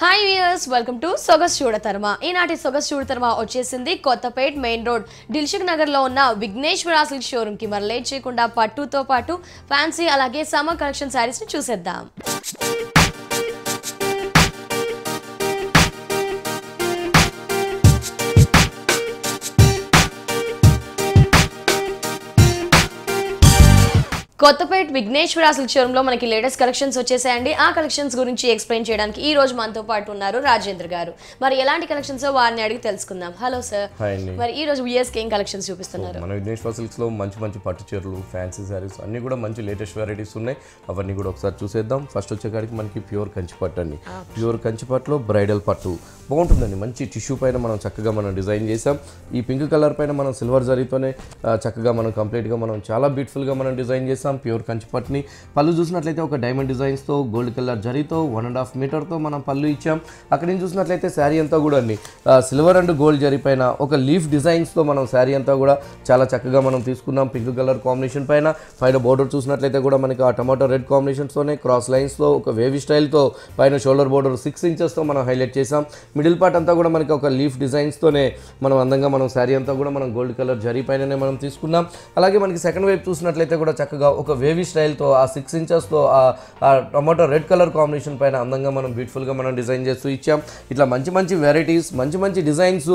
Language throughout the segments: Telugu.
Hi viewers welcome to Sogas Choodatarama ఈనాటి సొగస్ చూడతర్మ వచ్చేసింది కొత్తపేట్ మెయిన్ రోడ్. దిల్షుక్ నగర్లో ఉన్న విఘ్నేశ్వర సిల్క్ షోరూమ్కి మరి లేట్ చేయకుండా పట్టుతో పాటు ఫ్యాన్సీ అలాగే సమ్మర్ కలెక్షన్ శారీస్ని చూసేద్దాం. కొత్తపేట్ విఘ్నేశ్వర సిల్క్ షోరూమ్లో మనకి లేటెస్ట్ కలెక్షన్స్ వచ్చేసాయండి. ఆ కలెక్షన్స్ గురించి ఎక్స్ప్లెయిన్ చేయడానికి ఈ రోజు మనతో పాటు ఉన్నారు రాజేంద్ర గారు. మరి ఎలాంటి కలెక్షన్స్ వారిని అడిగి తెలుసుకుందాం. Hello sir. మరి ఈ రోజు విఎస్ ఏం కలెక్షన్స్ చూపిస్తున్నారు? మన విఘ్నేశ్వర సిల్క్స్లో మంచి మంచి పట్టు చీరలు ఫ్యాన్సీ శారీస్ అన్ని కూడా మంచి లేటెస్ట్ వెరైటీస్ ఉన్నాయి. అవన్నీ కూడా ఒకసారి చూసేద్దాం. ఫస్ట్ వచ్చేకాడికి మనకి ప్యూర్ కంచి పట్టు అండి. ప్యూర్ కంచి పట్టులో బ్రైడల్ పట్టు. బాగుంటుందండి. మంచి టిష్యూ పైన మనం చక్కగా మనం డిజైన్ చేసాం ఈ పింక్ కలర్ పైన మనం సిల్వర్ జరీతోనే చక్కగా మనం కంప్లీట్గా మనం చాలా బ్యూటిఫుల్గా మనం డిజైన్ చేసాం ప్యూర్ కంచిపట్ని పళ్ళు చూసినట్లయితే ఒక డైమండ్ డిజైన్స్తో గోల్డ్ కలర్ జరీతో వన్ అండ్ హాఫ్ మీటర్తో మనం పళ్ళు ఇచ్చాం. అక్కడ నుంచి చూసినట్లయితే శారీ అంతా కూడా అండి. సిల్వర్ అండ్ గోల్డ్ జరీ పైన ఒక లీఫ్ డిజైన్స్తో మనం శారీ అంతా కూడా చాలా చక్కగా మనం తీసుకున్నాం. పింక్ కలర్ కాంబినేషన్ పైన. పైన బోర్డర్ చూసినట్లయితే కూడా మనకి ఆ టమాటో రెడ్ కాంబినేషన్స్తోనే క్రాస్ లైన్స్తో ఒక వేవి స్టైల్తో పైన షోల్డర్ బోర్డర్ సిక్స్ ఇంచెస్తో మనం హైలైట్ చేసాం మిడిల్ పార్ట్ అంతా కూడా మనకి ఒక లీఫ్ డిజైన్స్తోనే మనం అందంగా మనం శారీ అంతా కూడా మనం గోల్డ్ కలర్ జరీ పైననే మనం తీసుకున్నాం. అలాగే మనకి సెకండ్ వైపు చూసినట్లయితే కూడా చక్కగా ఒక వేవీ స్టైల్తో ఆ సిక్స్ ఇంచెస్తో ఆ టమాటో రెడ్ కలర్ కాంబినేషన్ పైన అందంగా మనం బ్యూటిఫుల్గా మనం డిజైన్ చేస్తూ ఇచ్చాం. ఇట్లా మంచి మంచి వెరైటీస్ మంచి మంచి డిజైన్స్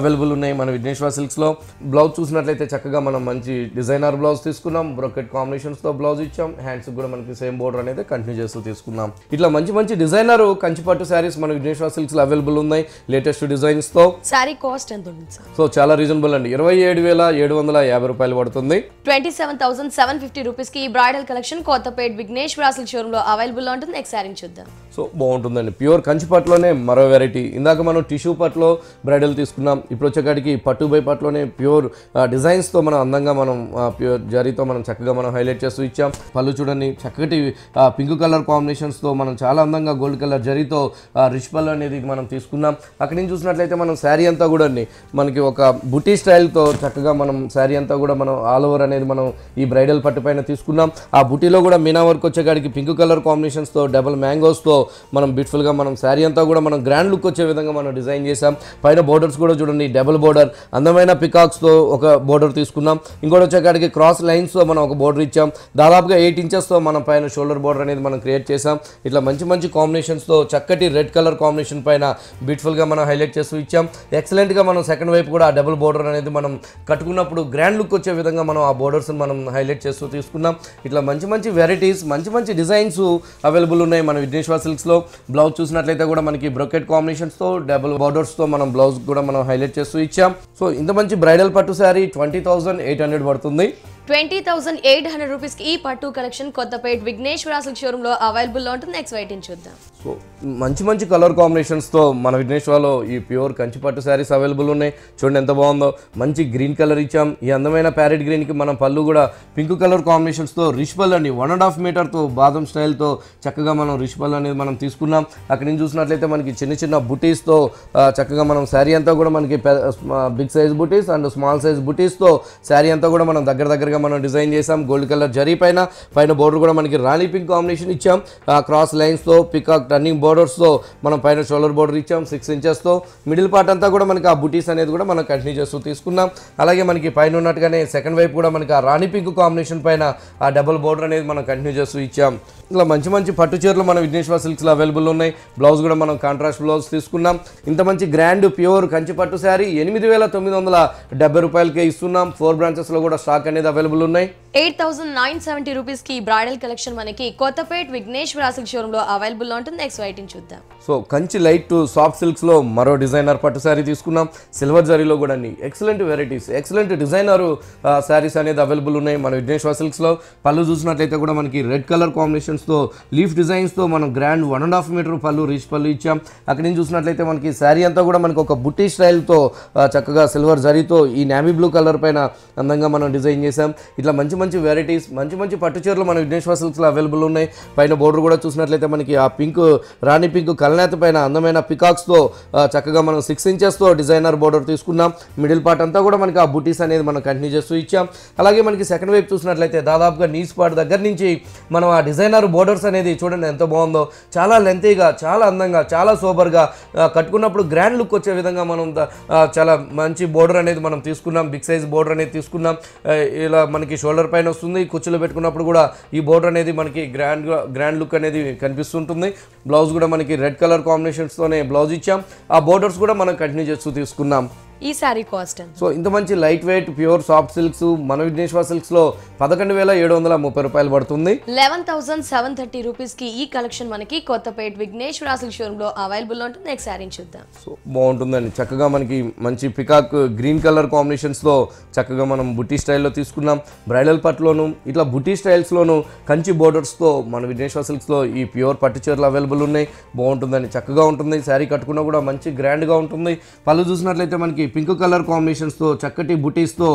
అవైలబుల్ ఉన్నాయి మన విఘ్నేశ్వర సిల్క్స్లో బ్లౌజ్ చూసినట్లయితే చక్కగా మనం మంచి డిజైనర్ బ్లౌజ్ తీసుకున్నాం. బ్రొకెట్ కాంబినేషన్స్తో బ్లౌజ్ ఇచ్చాం. హ్యాండ్స్ కూడా మనకి సేమ్ బోర్డర్ అనేది కంటిన్యూ చేస్తూ తీసుకున్నాం. ఇట్లా మంచి మంచి డిజైనర్ కంచిపట్టు శారీస్ మన విఘ్నేశ్వర సిల్క్స్లో అవైలబుల్ ఉన్నాయి. లేటెస్ట్ డిజైన్స్తో శారీ కాస్ట్ ఎంత ఉంటుంది సార్ సో చాలా రీజనబుల్ అండి. ఇరవై ఏడు వేల ఏడు వందల యాభై రూపాయలు పడుతుంది. Twenty seven thousand seven fifty rupees కి ఈ bridal collection Kothapet Vighnesh silk షోరూమ్లో అవైలబుల్లో ఉంటుంది. నెక్స్ట్ సారీ చూద్దాం. సో బాగుంటుందండి. ప్యూర్ కంచి పట్టులోనే మరో వెరైటీ. ఇందాక మనం టిష్యూ పట్టులో బ్రైడల్ తీసుకున్నాం. ఇప్పుడు వచ్చేకాడికి పట్టు బై పట్టులోనే ప్యూర్ డిజైన్స్తో మనం అందంగా మనం ప్యూర్ జరీతో మనం చక్కగా మనం హైలైట్ చేస్తూ ఇచ్చాం. పళ్ళు చూడండి చక్కటి పింక్ కలర్ కాంబినేషన్స్తో మనం చాలా అందంగా గోల్డ్ కలర్ జరీతో రిచ్ పళ్ళు అనేది మనం తీసుకున్నాం. అక్కడి నుంచి చూసినట్లయితే మనం శారీ అంతా కూడా మనకి ఒక బుటీ స్టైల్తో చక్కగా మనం శారీ అంతా కూడా మనం ఆల్ ఓవర్ అనేది మనం ఈ బ్రైడల్ పట్టు పైన తీసుకున్నాం ఆ బుటీలో కూడా మీనా వర్క్ వచ్చేకాడికి పింక్ కలర్ కాంబినేషన్స్తో డబల్ మ్యాంగోస్తో మనం బ్యూటిఫుల్గా మనం శారీ అంతా కూడా మనం గ్రాండ్ లుక్ వచ్చే విధంగా మనం డిజైన్ చేసాం పైన బోర్డర్స్ కూడా చూడండి డబుల్ బోర్డర్ అందమైన పికాక్స్తో ఒక బోర్డర్ తీసుకున్నాం. ఇంకోటి వచ్చేకాడికి క్రాస్ లైన్స్తో మనం ఒక బోర్డర్ ఇచ్చాం. దాదాపుగా ఎయిట్ ఇంచెస్తో మనం పైన షోల్డర్ బోర్డర్ అనేది మనం క్రియేట్ చేసాం ఇట్లా మంచి మంచి కాంబినేషన్స్తో చక్కటి రెడ్ కలర్ కాంబినేషన్ పైన బ్యూటిఫుల్గా మనం హైలైట్ చేస్తూ ఇచ్చాం. ఎక్సలెంట్గా మనం సెకండ్ వైపు కూడా ఆ డబుల్ బోర్డర్ అనేది మనం కట్టుకున్నప్పుడు గ్రాండ్ లుక్ వచ్చే విధంగా మనం ఆ బోర్డర్స్ని మనం హైలైట్ చేస్తూ తీసుకున్నాం. ఇట్లా మంచి మంచి వెరైటీస్ మంచి మంచి డిజైన్స్ అవైలబుల్ ఉన్నాయి మన విఘ్నేశ్వర సిల్క్స్లో బ్లౌజ్ చూసినట్లయితే కూడా మనకి బ్రొకెట్ కాంబినేషన్స్తో డబుల్ బార్డర్స్తో మనం బ్లౌజ్ కూడా మనం హైలైట్ చేస్తూ ఇచ్చాం. సో ఇంత మంచి బ్రైడల్ పట్టు sari twenty thousand eight hundred పడుతుంది. ట్వంటీ థౌసండ్ ఎయిట్ హండ్రెడ్ రూపీస్కి ఈ పట్టు కలెక్షన్ కొత్తపేట విఘ్నేశ్వర సిల్క్ షోరూమ్లో అవైలబుల్ ఉంటుంది. నెక్స్ట్ వెయిట్ చూద్దాం. సో మంచి మంచి కలర్ కాంబినేషన్స్తో మన విఘ్నేశ్వరలో ఈ ప్యూర్ కంచి పట్టు శారీస్ అవైలబుల్ ఉన్నాయి. చూడండి ఎంత బాగుందో. మంచి గ్రీన్ కలర్ ఇచ్చాం. ఈ అందమైన ప్యారెట్ గ్రీన్కి మనం పళ్ళు కూడా పింక్ కలర్ కాంబినేషన్స్తో రిష్ పళ్ళు అండి వన్ అండ్ హాఫ్ మీటర్తో బాదం స్టైల్తో చక్కగా మనం రిష్ పళ్ళు అనేది మనం తీసుకున్నాం. అక్కడ నుంచి చూసినట్లయితే మనకి చిన్న చిన్న బుటీస్తో చక్కగా మనం శారీ అంతా కూడా మనకి బిగ్ సైజ్ బుటీస్ అండ్ స్మాల్ సైజ్ బుటీస్తో శారీ అంతా కూడా మనం దగ్గర దగ్గరగా మనం డిజైన్ చేసాం గోల్డ్ కలర్ జరీ పైన పైన బోర్డర్ కూడా మనకి రాణి పింక్ కాంబినేషన్ ఇచ్చాం. క్రాస్ లైన్స్తో పికాక్ టర్నింగ్ బోర్డర్స్తో మనం పైన షోల్డర్ బోర్డర్ ఇచ్చాం సిక్స్ ఇంచెస్తో మిడిల్ పార్ట్ అంతా కూడా మనకి ఆ బుటీస్ అనేది కూడా మనం కంటిన్యూ చేస్తూ తీసుకున్నాం. అలాగే మనకి పైన ఉన్నట్టుగానే సెకండ్ వైపు కూడా మనకి ఆ రాణి పింక్ కాంబినేషన్ పైన ఆ డబుల్ బోర్డర్ అనేది మనం కంటిన్యూ చేస్తూ ఇచ్చాం. ఇలా మంచి మంచి పట్టు చీరలు మన విఘ్నేశ్వర సిల్క్స్లో అవైలబుల్ ఉన్నాయి. బ్లౌజ్ కూడా మనం కాంట్రాస్ట్ బ్లౌజ్ తీసుకున్నాం. ఇంత మంచి గ్రాండ్ ప్యూర్ కంచి పట్టు శారీ ఎనిమిది వేల తొమ్మిది వందల డెబ్బై రూపాయలకే ఇస్తున్నాం. ఫోర్ బ్రాంచెస్లో కూడా స్టాక్ అనేది అవైలబుల్ ఉన్నాయి. ఎయిట్ థౌసండ్ నైన్ సెవెంటీ రూపీస్కి బ్రైడల్ కలెక్షన్ మనకి కొత్తపేట్ విఘ్నేశ్వర సిల్క్ షోరూమ్లో అవైలబుల్లో ఉంటుంది నెక్స్ట్ వెయిట్ చూద్దాం. So Kanchi light to soft సిల్క్స్లో మరో డిజైనర్ పట్టు శారీ తీసుకున్నాం. సిల్వర్ జరీలో కూడా అన్ని excellent varieties excellent designer saris అనేది అవైలబుల్ ఉన్నాయి మన విఘ్నేశ్వర సిల్క్స్లో పళ్ళు చూసినట్లయితే కూడా మనకి రెడ్ కలర్ డిజైన్స్తో లీఫ్ డిజైన్స్తో మనం grand one and half metre పళ్ళు రీచ్ పళ్ళు ఇచ్చాం. అక్కడి నుంచి చూసినట్లయితే మనకి శారీ అంతా కూడా మనకి ఒక బుట్టి స్టైల్తో చక్కగా సిల్వర్ జరీతో ఈ నామీ బ్లూ కలర్ పైన అందంగా మనం డిజైన్ చేసాం ఇట్లా మంచి మంచి వెరైటీస్ మంచి మంచి పట్టు చీరలు మన విఘ్నేశ్వర సిల్క్స్లో అవైలబుల్ ఉన్నాయి. పైన బోర్డర్ కూడా చూసినట్లయితే మనకి ఆ పింక్ రాణి పింక్ కలనేత పైన అందమైన పికాక్స్తో చక్కగా మనం సిక్స్ ఇంచెస్తో డిజైనర్ బోర్డర్ తీసుకున్నాం. మిడిల్ పార్ట్ అంతా కూడా మనకి ఆ బుటీస్ అనేది మనం కంటిన్యూ చేస్తూ ఇచ్చాం. అలాగే మనకి సెకండ్ వైపు చూసినట్లయితే దాదాపుగా నీస్ పార్ట్ దగ్గర నుంచి మనం ఆ డిజైనర్ డిజైనర్ బోర్డర్స్ అనేది చూడండి ఎంత బాగుందో. చాలా లెంతీగా చాలా అందంగా చాలా సూపర్గా కట్టుకున్నప్పుడు గ్రాండ్ లుక్ వచ్చే విధంగా మనం చాలా మంచి బోర్డర్ అనేది మనం తీసుకున్నాం. బిగ్ సైజ్ బోర్డర్ అనేది తీసుకున్నాం. ఇలా మనకి షోల్డర్ పైన వస్తుంది. కుర్చీలో పెట్టుకున్నప్పుడు కూడా ఈ బోర్డర్ అనేది మనకి గ్రాండ్ గ్రాండ్ లుక్ అనేది కనిపిస్తుంటుంది. బ్లౌజ్ కూడా మనకి రెడ్ కలర్ కాంబినేషన్స్తోనే బ్లౌజ్ ఇచ్చాం. ఆ బోర్డర్స్ కూడా మనం కంటిన్యూ చేస్తూ తీసుకున్నాం. ఈ శారీ కాస్ట్ సో ఇంత మంచి light weight pure soft silks మన విఘ్నేశ్వర సిల్క్స్లో పదకొండు వేల ఏడు వందల ముప్పై రూపాయలు పడుతుంది. లెవెన్ థౌసండ్ సెవెన్ థర్టీ రూపీస్కి ఈ కలెక్షన్ మనకి కొత్తపేట విఘ్నేశ్వర సిల్క్ షోరూమ్లో అవైలబుల్ ఉంటుంది నెక్స్ట్ శారీ చూద్దాం. సో బాగుంటుందండి. చక్కగా మనకి మంచి పికాక్ గ్రీన్ కలర్ కాంబినేషన్స్లో చక్కగా మనం బుట్టి స్టైల్లో తీసుకున్నాం బ్రైడల్ పట్టులోను ఇట్లా బుట్టి స్టైల్స్లోను కంచి బోర్డర్స్తో మన విఘ్నేశ్వర సిల్క్స్లో ఈ ప్యూర్ పట్టు చీరలు అవైలబుల్ ఉన్నాయి. బాగుంటుందండి. చక్కగా ఉంటుంది. శారీ కట్టుకున్నా కూడా మంచి గ్రాండ్గా ఉంటుంది. పళ్ళు చూసినట్లయితే మనకి పింక్ కలర్ కాంబినేషన్స్తో చక్కటి బుటీస్తో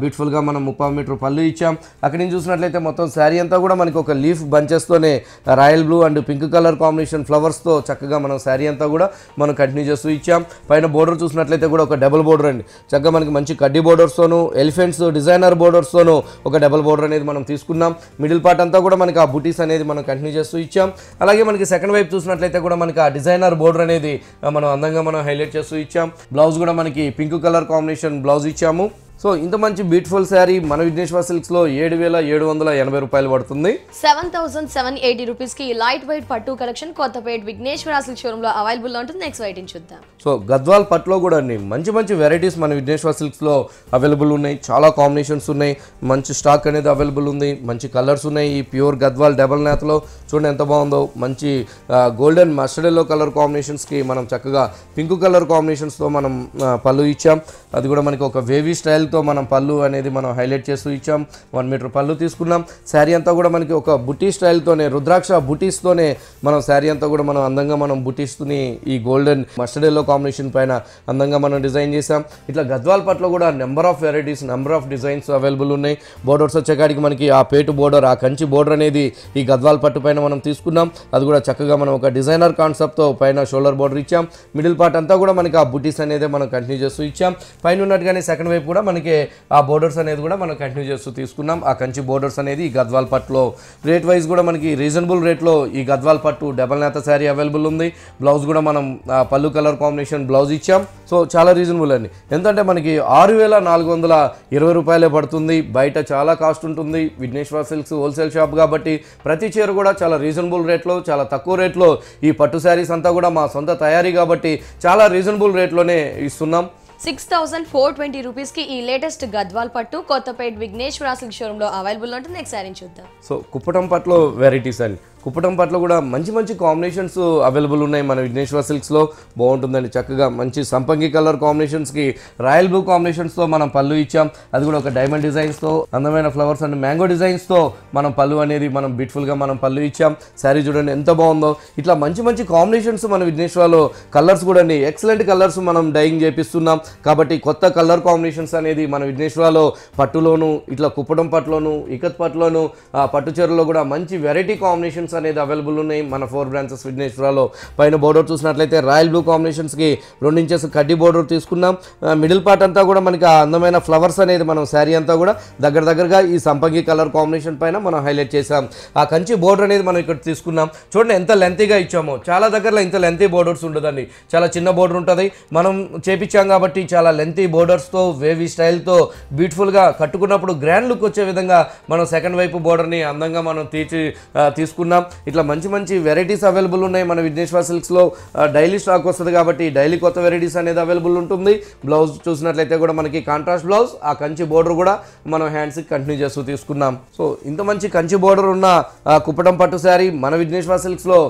బ్యూటిఫుల్గా మనం ముప్పై మీటర్ పళ్ళు ఇచ్చాం. అక్కడి నుంచి చూసినట్లయితే మొత్తం శారీ అంతా కూడా మనకి ఒక leaf బంచెస్తోనే royal blue and pink colour combination ఫ్లవర్స్తో చక్కగా మనం శారీ అంతా కూడా మనం కంటిన్యూ చేస్తూ ఇచ్చాం. పైన బోర్డర్ చూసినట్లయితే కూడా ఒక డబుల్ బోర్డర్ అండి. చక్కగా మనకి మంచి కడ్డీ బోర్డర్స్తోను ఎలిఫెంట్స్ డిజైనర్ బోర్డర్స్తోను ఒక డబుల్ బోర్డర్ అనేది మనం తీసుకున్నాం. మిడిల్ పార్ట్ అంతా కూడా మనకి ఆ బుటీస్ అనేది మనం కంటిన్యూ చేస్తూ ఇచ్చాం. అలాగే మనకి సెకండ్ వైపు చూసినట్లయితే కూడా మనకి ఆ డిజైనర్ బోర్డర్ అనేది మనం అందంగా మనం హైలైట్ చేస్తూ ఇచ్చాం. బ్లౌజ్ కూడా మనకి పింక్ కలర్ కాంబినేషన్ బ్లౌజ్ ఇచ్చాము. సో ఇంత మంచి బ్యూటిఫుల్ శారీ మన విఘ్నేశ్వర సిల్క్స్లో ఏడు వేల ఏడు వందల ఎనభై రూపాయలు పడుతుంది. సెవెన్ థౌసండ్ సెవెన్ ఎయిటీ రూపీస్కి లైట్ వెయిట్ పట్టు కలెక్షన్ కొత్తపేట విఘ్నేశ్వర సిల్క్ షోరూమ్లో అవైలబుల్ ఉంటుంది. నెక్స్ట్ వైట్ చూద్దాం. సో గద్వాల్ పట్లో కూడా అండి మంచి మంచి వెరైటీస్ మన విఘ్నేశ్వర సిల్క్స్లో అవైలబుల్ ఉన్నాయి. చాలా కాంబినేషన్స్ ఉన్నాయి. మంచి స్టాక్ అనేది అవైలబుల్ ఉంది. మంచి కలర్స్ ఉన్నాయి. ఈ ప్యూర్ గద్వాల్ డబల్ నేతలో చూడండి ఎంత బాగుందో. మంచి గోల్డెన్ మస్టర్డ్ ఎల్లో కలర్ కాంబినేషన్స్కి మనం చక్కగా పింక్ కలర్ కాంబినేషన్స్తో మనం పళ్ళు ఇచ్చాం. అది కూడా మనకి ఒక వేవీ స్టైల్తో మనం పళ్ళు అనేది మనం హైలైట్ చేస్తూ ఇచ్చాం. వన్ మీటర్ పళ్ళు తీసుకున్నాం. శారీ అంతా కూడా మనకి ఒక బుటీ స్టైల్తోనే రుద్రాక్ష బుటీస్తోనే మనం శారీ అంతా కూడా మనం అందంగా మనం బుటీస్ని ఈ గోల్డెన్ మస్టర్డ్ ఎల్లో కాంబినేషన్ పైన అందంగా మనం డిజైన్ చేసాం ఇట్లా గద్వాల్ పట్లో కూడా number of varieties number of designs available ఉన్నాయి. బోర్డర్స్ వచ్చేకాడికి మనకి ఆ పేటు బోర్డర్ ఆ కంచి బోర్డర్ అనేది ఈ గద్వాల్ పట్టు పైన మనం తీసుకున్నాం. అది కూడా చక్కగా మనం ఒక డిజైనర్ కాన్సెప్ట్తో పైన షోల్డర్ బోర్డర్ ఇచ్చాం. మిడిల్ పార్ట్ అంతా కూడా మనకి ఆ బుటీస్ అనేది మనం కంటిన్యూ చేస్తూ ఇచ్చాం. పైన ఉన్నట్టుగానే సెకండ్ వైపు కూడా మనకి ఆ బోర్డర్స్ అనేది కూడా మనం కంటిన్యూ చేస్తూ తీసుకున్నాం. ఆ కంచి బోర్డర్స్ అనేది ఈ గద్వాల్ పట్టులో రేట్ వైజ్ కూడా మనకి రీజనబుల్ రేట్లో ఈ గద్వాల్ పట్టు డబల్ నేత శారీ అవైలబుల్ ఉంది. బ్లౌజ్ కూడా మనం పళ్ళు కలర్ కాంబినేషన్ బ్లౌజ్ ఇచ్చాం. సో చాలా రీజనబుల్ అండి. ఎంతంటే మనకి ఆరు వేల నాలుగు వందల ఇరవై రూపాయలే పడుతుంది. బయట చాలా కాస్ట్ ఉంటుంది. విఘ్నేశ్వర సిల్క్స్ హోల్సేల్ షాప్ కాబట్టి ప్రతి చీర కూడా చాలా రీజనబుల్ రేట్లో చాలా తక్కువ రేట్లో ఈ పట్టు శారీస్ అంతా కూడా మా సొంత తయారీ కాబట్టి చాలా రీజనబుల్ రేట్లోనే ఇస్తున్నాం. సిక్స్ థౌసండ్ ఫోర్ ట్వంటీ రూపీస్కి ఈ లేటెస్ట్ గద్వాల్ పట్టు కొత్తపేట విఘ్నేశ్వర సిల్క్ షోరూంలో అవైలబుల్ ఉంటుంది. నెక్స్ట్ శారీ చూద్దాం. సో కుప్పటం పట్లో వెరైటీస్ అండి. కుప్పటం పట్ల కూడా మంచి మంచి కాంబినేషన్స్ అవైలబుల్ ఉన్నాయి మన విఘ్నేశ్వర సిల్క్స్లో. బాగుంటుందండి చక్కగా మంచి సంపంగి కలర్ కాంబినేషన్స్కి రాయల్ బ్లూ కాంబినేషన్స్తో మనం పళ్ళు ఇచ్చాం. అది కూడా ఒక డైమండ్ డిజైన్స్తో అందమైన ఫ్లవర్స్ అండ్ మ్యాంగో డిజైన్స్తో మనం పళ్ళు అనేది మనం బ్యూటిఫుల్గా మనం పళ్ళు ఇచ్చాం. శారీ చూడండి ఎంత బాగుందో. ఇట్లా మంచి మంచి కాంబినేషన్స్ మన విఘ్నేశ్వరలో కలర్స్ కూడా అండి. ఎక్సలెంట్ కలర్స్ మనం డైయింగ్ చేపిస్తున్నాం. కాబట్టి కొత్త కలర్ కాంబినేషన్స్ అనేది మన విఘ్నేశ్వరలో పట్టులోను ఇట్లా కుప్పడం పట్టులోను ఇకత్ పట్టులోను ఆ పట్టు చీరలో కూడా మంచి వెరైటీ కాంబినేషన్స్ అనేది అవైలబుల్ ఉన్నాయి. మన ఫోర్ బ్రాంచెస్ విఘ్నేశ్వరాలో పైన బోర్డర్ చూసినట్లయితే రాయల్ బ్లూ కాంబినేషన్స్కి రెండు ఇంచెస్ కడ్డీ బోర్డర్ తీసుకున్నాం. మిడిల్ పార్ట్ అంతా కూడా మనకి ఆ అందమైన ఫ్లవర్స్ అనేది మనం శారీ అంతా కూడా దగ్గర దగ్గరగా ఈ సంపంగి కలర్ కాంబినేషన్ పైన మనం హైలైట్ చేసాం ఆ కంచి బోర్డర్ అనేది మనం ఇక్కడ తీసుకున్నాం. చూడండి ఎంత లెంతీగా ఇచ్చామో. చాలా దగ్గరలో ఇంత లెంతీ బోర్డర్స్ ఉండదండి. చాలా చిన్న బోర్డర్ ఉంటుంది. మనం చేపించాం కాబట్టి చాలా లెంతీ బోర్డర్స్తో వేవీ స్టైల్తో బ్యూటిఫుల్గా కట్టుకున్నప్పుడు గ్రాండ్ లుక్ వచ్చే విధంగా మనం సెకండ్ వైపు బోర్డర్ని అందంగా మనం తీర్చి తీసుకున్నాం. ఇట్లా మంచి మంచి వెరైటీస్ అవైలబుల్ ఉన్నాయి మన విఘ్నేశ్వర సిల్క్స్లో డైలీ స్టాక్ వస్తుంది కాబట్టి డైలీ కొత్త వెరైటీస్ అనేది అవైలబుల్ ఉంటుంది. బ్లౌజ్ చూసినట్లయితే కూడా మనకి కాంట్రాస్ట్ బ్లౌజ్ ఆ కంచి బోర్డర్ కూడా మనం హ్యాండ్స్కి కంటిన్యూ చేస్తూ తీసుకున్నాం సో ఇంత మంచి కంచి బోర్డర్ ఉన్న కుప్పటం పట్టు శారీ మన విఘ్నేశ్వర సిల్క్స్లో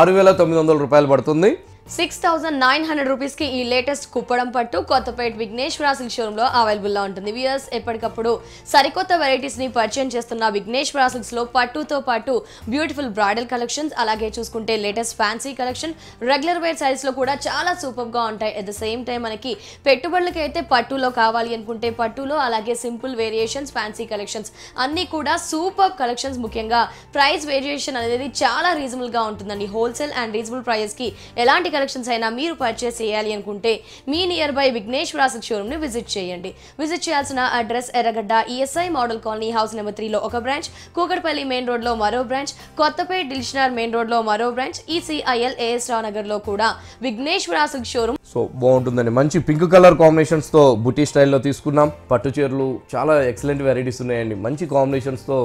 ఆరు వేల తొమ్మిది వందల రూపాయలు పడుతుంది. సిక్స్ థౌసండ్ నైన్ హండ్రెడ్ రూపీస్కి ఈ లేటెస్ట్ కుప్పడం పట్టు కొత్తపేట విఘ్నేశ్వర సిల్క్ షోరూంలో లో ఉంటుంది. వియర్స్ ఎప్పటికప్పుడు సరికొత్త వెరైటీస్ని పరిచయం చేస్తున్న విఘ్నేశ్వర సిల్క్స్లో పట్టుతో పాటు బ్యూటిఫుల్ బ్రైడల్ కలెక్షన్స్ అలాగే చూసుకుంటే latest fancy collection regular wear సైజ్లో లో కూడా చాలా సూపర్గా ఉంటాయి. అట్ ద సేమ్ టైం మనకి పెట్టుబడులకి అయితే పట్టులో కావాలి అనుకుంటే పట్టులో అలాగే సింపుల్ వేరియేషన్స్ ఫ్యాన్సీ కలెక్షన్స్ అన్నీ కూడా సూపర్ కలెక్షన్స్ ముఖ్యంగా ప్రైస్ వేరియేషన్ అనేది చాలా రీజనబుల్గా ఉంటుందండి. హోల్సేల్ అండ్ రీజనబుల్ ప్రైజెస్కి ఎలాంటి కలెక్షన్స్ అయినా మీరు పర్చేస్ చేయాలి అనుకుంటే మీ నియర్ బై విఘ్నేష్ సిల్క్ షోరూమ్ని విజిట్ చేయండి. విజిట్ చేయాల్సిన address Erragadda ESI model colony house number త్రీలో ఒక బ్రాంచ్ కూకట్పల్లి మెయిన్ రోడ్లో మరో బ్రాంచ్ కొత్తపేట దిల్షనర్ మెయిన్ రోడ్లో మరో బ్రాంచ్ ఈసీఐఎల్ ఏఎస్ రావు నగర్లో కూడా విఘ్నేశ్వర షోరూమ్ సో బాగుంటుందండి. మంచి పింక్ కలర్ కాంబినేషన్స్తో బుటీ స్టైల్లో తీసుకున్నాం. పట్టు చీరలు చాలా ఎక్సలెంట్ వెరైటీస్ ఉన్నాయండి. మంచి కాంబినేషన్స్తో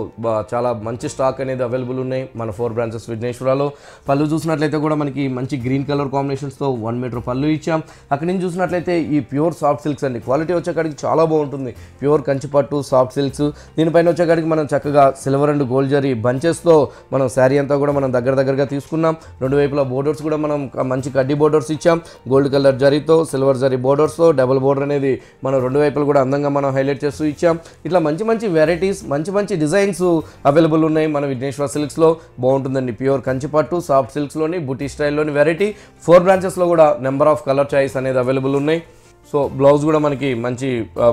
చాలా మంచి స్టాక్ అనేది అవైలబుల్ ఉన్నాయి మన ఫోర్ బ్రాంచెస్ విఘ్నేశ్వరాలో పళ్ళు చూసినట్లయితే కూడా మనకి మంచి గ్రీన్ కలర్ కాంబినేషన్స్తో వన్ మీటర్ పళ్ళు ఇచ్చాం. అక్కడి నుంచి చూసినట్లయితే ఈ ప్యూర్ సాఫ్ట్ సిల్క్స్ అండి. క్వాలిటీ వచ్చేకాడికి చాలా బాగుంటుంది. ప్యూర్ కంచి పట్టు సాఫ్ట్ సిల్క్స్ దీనిపైన వచ్చేకాడికి మనం చక్కగా సిల్వర్ అండ్ గోల్డ్ జరీ బంచెస్తో మనం శారీ అంతా కూడా మనం దగ్గర దగ్గరగా తీసుకున్నాం. రెండు వైపులా బోర్డర్స్ కూడా మనం మంచి కడ్డీ బోర్డర్స్ ఇచ్చాం. గోల్డ్ కలర్ జరీతో సిల్వర్ జరీ బోర్డర్స్తో డబుల్ బోర్డర్ అనేది మనం రెండు వైపులు కూడా అందంగా మనం హైలైట్ చేస్తూ ఇచ్చాం. ఇట్లా మంచి మంచి వెరైటీస్ మంచి మంచి డిజైన్స్ అవైలబుల్ ఉన్నాయి మన విఘ్నేశ్వర సిల్క్స్లో. బాగుంటుందండి ప్యూర్ కంచి పట్టు సాఫ్ట్ సిల్క్స్లోని బుటీ స్టైల్లోని వెరైటీ. ఫోర్ బ్రాంచెస్లో కూడా నెంబర్ ఆఫ్ కలర్ చాయిస్ అనేది అవైలబుల్ ఉన్నాయి. సో బ్లౌజ్ కూడా మనకి మంచి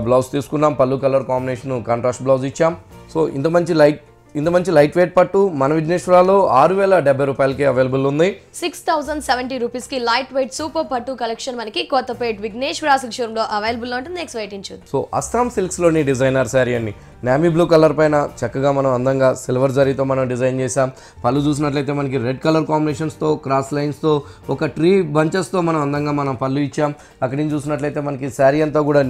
బ్లౌజ్ తీసుకున్నాం. పళ్ళు కలర్ కాంబినేషన్ కాంట్రాస్ట్ బ్లౌజ్ ఇచ్చాం. సో ఇంత మంచి లైట్ ఇంత మంచి లైట్ వెయిట్ పట్టు మన విఘ్నేశ్వరాలో ఆరు వేల డెబ్బై రూపాయలకి అవైలబుల్ ఉంది. సిక్స్ థౌసండ్ సెవెంటీ రూపీస్కి లైట్ వెయిట్ సూపర్ పట్టు కలెక్షన్ మనకి కొత్తపేట్ విఘ్నేశ్వర సిల్క్ షోరూమ్లో అవైలబుల్ ఉంటుంది. నెక్స్ట్ వెయిట్ చూద్దాం. సో అస్సాం సిల్క్స్లోని డిజైనర్ శారీ అండి. నామీ బ్లూ కలర్ పైన చక్కగా మనం అందంగా సిల్వర్ జరీతో మనం డిజైన్ చేసాం పళ్ళు చూసినట్లయితే మనకి రెడ్ కలర్ కాంబినేషన్స్తో క్రాస్ లైన్స్తో ఒక ట్రీ బంచెస్తో మనం అందంగా మనం పళ్ళు ఇచ్చాం. అక్కడి నుంచి చూసినట్లయితే మనకి శారీ అంతా కూడా